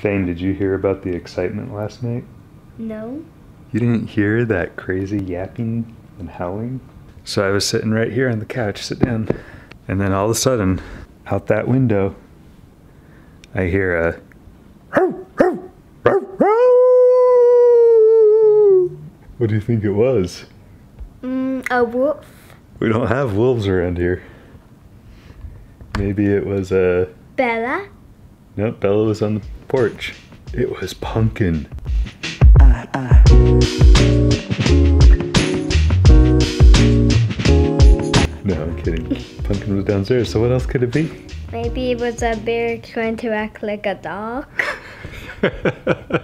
Fane, did you hear about the excitement last night? No. You didn't hear that crazy yapping and howling? So I was sitting right here on the couch, sit down, and then all of a sudden, out that window, I hear a. What do you think it was? Mm, a wolf. We don't have wolves around here. Maybe it was a. Bella. Nope, Bella was on the porch. It was Pumpkin. No, I'm kidding. Pumpkin was downstairs, so what else could it be? Maybe it was a bear trying to act like a dog.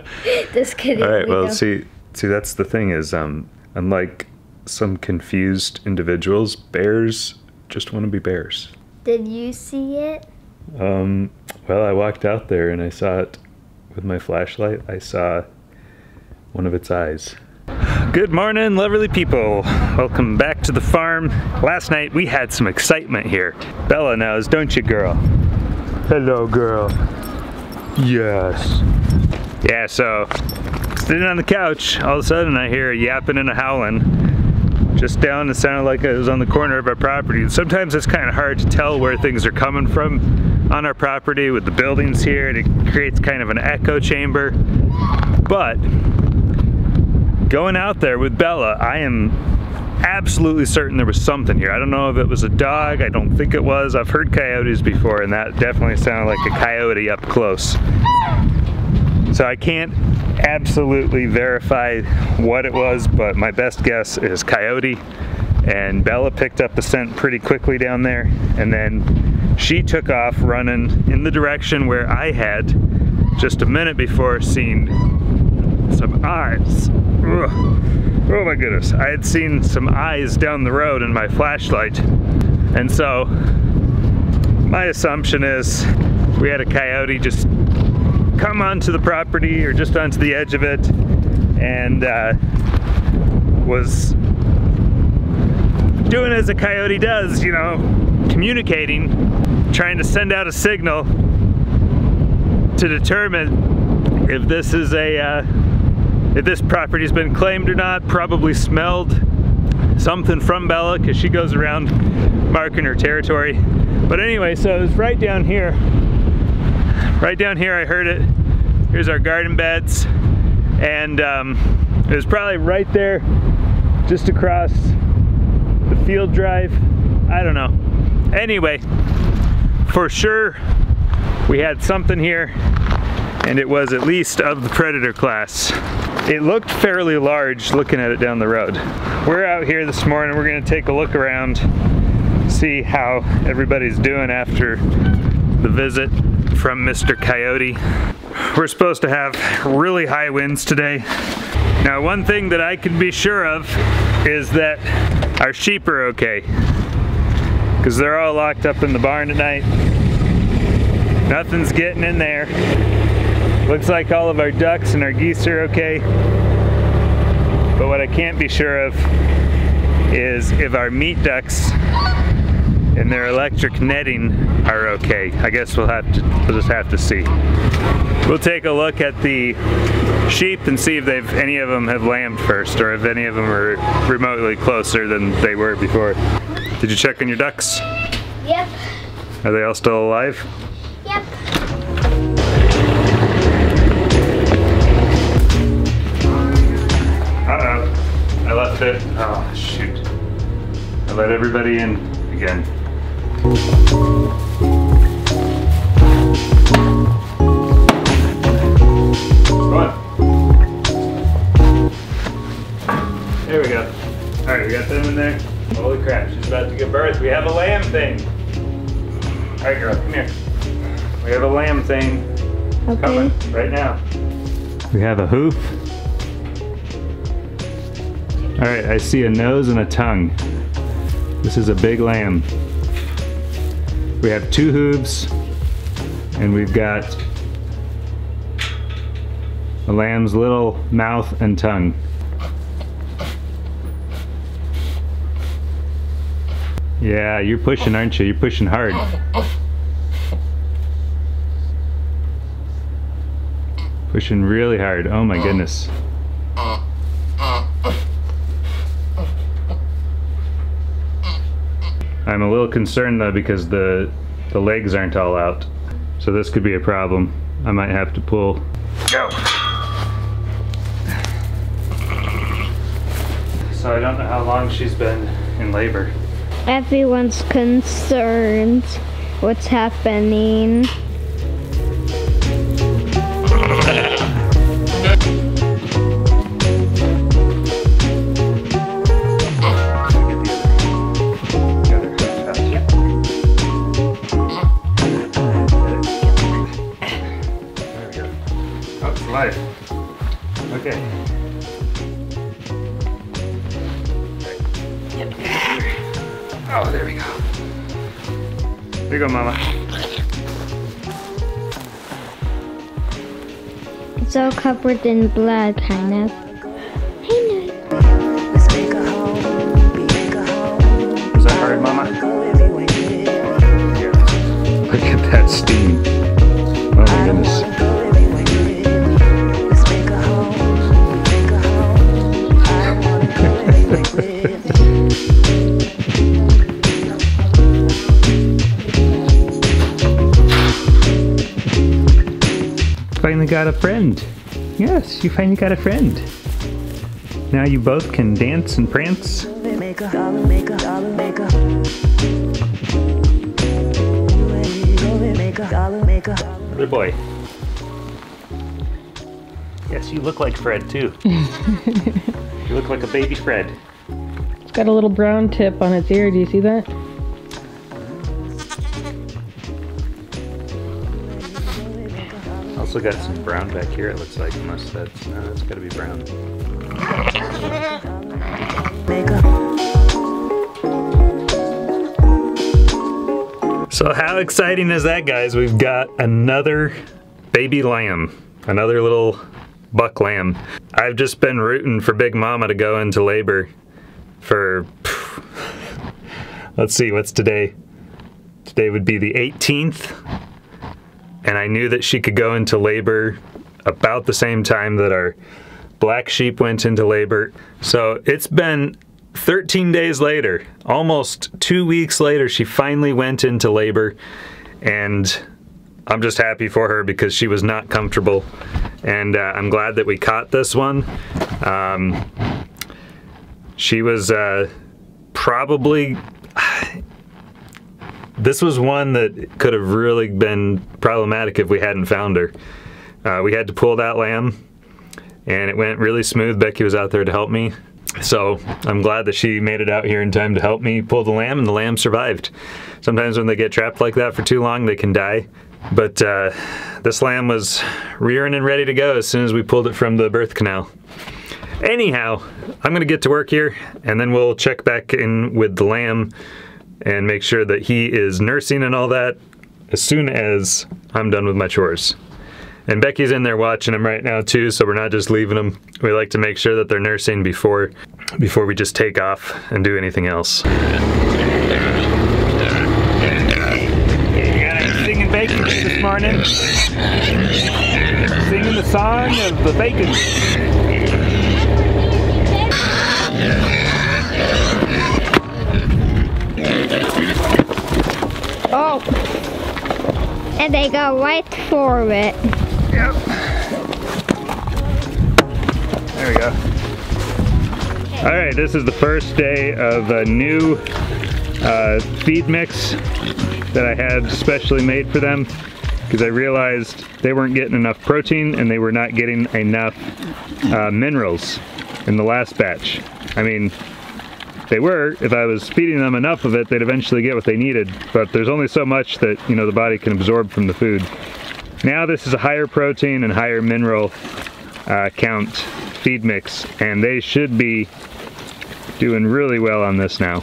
Just kidding. All right, we well, don't- see, see, that's the thing is, um, unlike some confused individuals, bears just want to be bears. Did you see it? Um, well, I walked out there and I saw it with my flashlight. I saw one of its eyes. Good morning, lovely people. Welcome back to the farm. Last night we had some excitement here. Bella knows, don't you, girl? Hello, girl. Yes. Yeah, so sitting on the couch, all of a sudden I hear a yapping and a howling just down. It sounded like it was on the corner of our property. Sometimes it's kind of hard to tell where things are coming from on our property with the buildings here, and it creates kind of an echo chamber. But going out there with Bella, I am absolutely certain there was something here. I don't know if it was a dog, I don't think it was. I've heard coyotes before, and that definitely sounded like a coyote up close. So I can't absolutely verify what it was, but my best guess is coyote. And Bella picked up the scent pretty quickly down there, and then she took off running in the direction where I had just a minute before seen some eyes. Ugh. Oh my goodness. I had seen some eyes down the road in my flashlight. And so my assumption is we had a coyote just come onto the property or just onto the edge of it and uh, was doing as a coyote does, you know, communicating, trying to send out a signal to determine if this is a uh, if this property's been claimed or not. Probably smelled something from Bella because she goes around marking her territory. But anyway, so it was right down here. Right down here, I heard it. Here's our garden beds, and um, it was probably right there, just across the field drive. I don't know. Anyway, for sure, we had something here, and it was at least of the predator class. It looked fairly large looking at it down the road. We're out here this morning, we're gonna take a look around, see how everybody's doing after the visit from Mr. Coyote. We're supposed to have really high winds today. Now, one thing that I can be sure of is that our sheep are okay. Because they're all locked up in the barn tonight. Nothing's getting in there. Looks like all of our ducks and our geese are okay. But what I can't be sure of is if our meat ducks and their electric netting are okay. I guess we'll have to we'll just have to see. We'll take a look at the sheep and see if they've any of them have lambed first or if any of them are remotely closer than they were before. Did you check on your ducks? Yep. Are they all still alive? Yep. Uh-oh. I left it. Oh shoot. I let everybody in again. There we go. Alright, we got them in there. Holy crap, she's about to give birth. We have a lamb thing. Alright girl, come here. We have a lamb thing Okay. coming right now. We have a hoof. All right, I see a nose and a tongue. This is a big lamb. We have two hooves, and we've got a lamb's little mouth and tongue. Yeah, you're pushing, aren't you? You're pushing hard. Pushing really hard. Oh my goodness. I'm a little concerned though because the the legs aren't all out. So this could be a problem. I might have to pull. Go! So I don't know how long she's been in labor. Everyone's concerned what's happening. Oh, there we go. Here you go, Mama. It's all covered in blood, kind of. Hey, no. Let's make a home. We make a home. Was that hard, Mama? Look at that steam. Got a friend. Yes, you finally got a friend. Now you both can dance and prance. Make a dollar, make a dollar, make a. Go make a dollar, make a. Other boy. Yes, you look like Fred too. you look like a baby Fred. It's got a little brown tip on its ear. Do you see that? Also got some brown back here. It looks like unless that's no, that's got to be brown. So how exciting is that, guys? We've got another baby lamb, another little buck lamb. I've just been rooting for Big Momma to go into labor for. Let's see, what's today? Today would be the 18th, and I knew that she could go into labor about the same time that our black sheep went into labor. So it's been 13 days later, almost two weeks later, she finally went into labor. And I'm just happy for her because she was not comfortable. And uh, I'm glad that we caught this one. Um, she was uh, probably. This was one that could have really been problematic if we hadn't found her. Uh, we had to pull that lamb, and it went really smooth. Becky was out there to help me. So I'm glad that she made it out here in time to help me pull the lamb, and the lamb survived. Sometimes when they get trapped like that for too long, they can die. But uh, this lamb was rearing and ready to go as soon as we pulled it from the birth canal. Anyhow, I'm gonna get to work here, and then we'll check back in with the lamb and make sure that he is nursing and all that as soon as I'm done with my chores. And Becky's in there watching him right now too, so we're not just leaving them. We like to make sure that they're nursing before before we just take off and do anything else. You singing bacon this morning? Singing the song of the bacon. And they go right for it. Yep. There we go. All right, this is the first day of a new uh, feed mix that I had specially made for them because I realized they weren't getting enough protein and they were not getting enough uh, minerals in the last batch. I mean, they were. If I was feeding them enough of it, they'd eventually get what they needed. But there's only so much that you know the body can absorb from the food. Now this is a higher protein and higher mineral uh, count feed mix, and they should be doing really well on this now.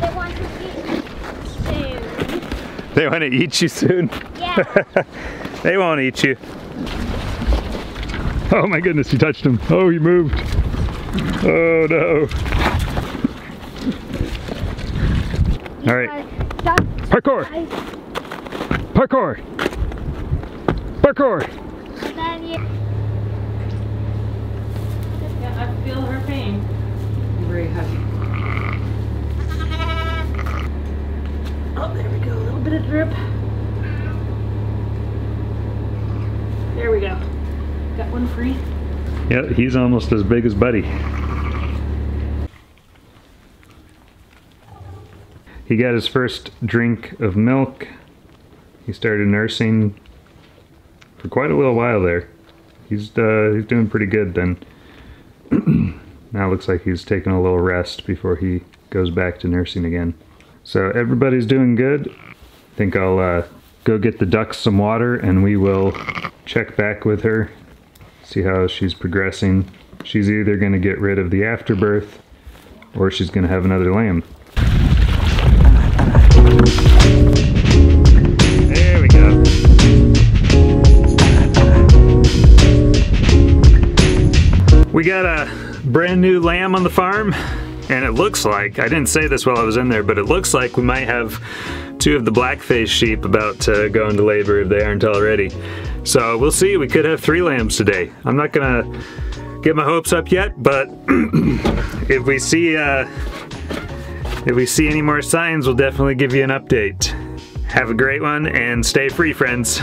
They want to eat you soon. They want to eat you soon. Yeah. They won't eat you. Oh my goodness, you touched him. Oh, he moved. Oh no. All right. Parkour. Parkour. Parkour. Yeah, I feel her pain. Very heavy. Oh, there we go. A little bit of drip. There we go. Got one free. Yep, he's almost as big as Buddy. He got his first drink of milk. He started nursing for quite a little while there. He's uh, he's doing pretty good then. now looks like he's taking a little rest before he goes back to nursing again. So everybody's doing good. I think I'll uh, go get the ducks some water and we will check back with her see how she's progressing. She's either going to get rid of the afterbirth or she's going to have another lamb. We got a brand new lamb on the farm, and it looks like, I didn't say this while I was in there, but it looks like we might have two of the black-faced sheep about to go into labor if they aren't already. So we'll see, we could have three lambs today. I'm not gonna get my hopes up yet, but if we see uh, if we see any more signs, we'll definitely give you an update. Have a great one and stay free, friends.